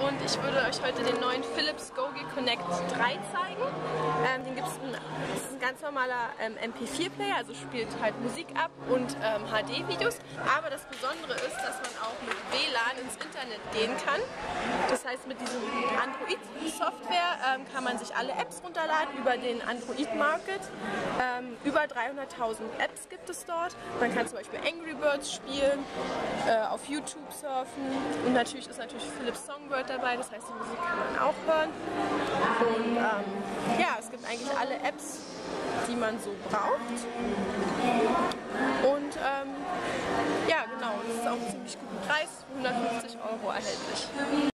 und ich würde euch heute den neuen Philips Gogi Connect 3 zeigen. Ähm, den gibt's ein, das ist ein ganz normaler ähm, MP4-Player, also spielt halt Musik ab und ähm, HD-Videos. Aber das Besondere ist, dass man auch mit WLAN ins Internet gehen kann. Das heißt, mit diesem Android-Software ähm, kann man sich alle Apps runterladen über den Android Market. Ähm, über 300.000 Apps gibt es dort. Man kann zum Beispiel Angry Birds spielen, äh, auf YouTube surfen und natürlich ist natürlich Philips Songbird dabei, das heißt die Musik kann man auch hören. Und ähm, ja, es gibt eigentlich alle Apps, die man so braucht. Und ähm, ja, genau, es ist auch ziemlich guten Preis, 150 Euro erhältlich.